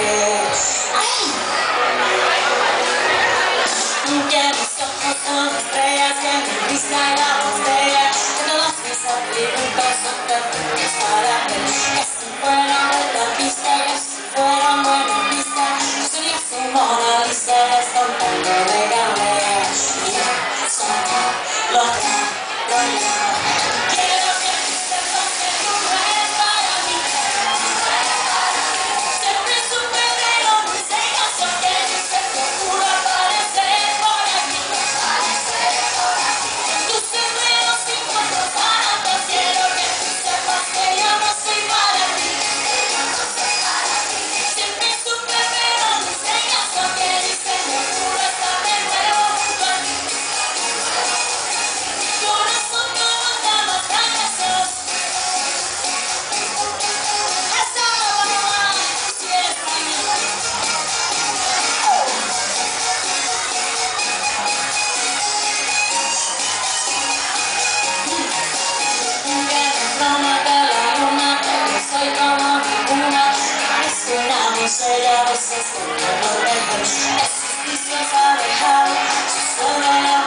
people. Say I was so full of Es ist nicht so, how, so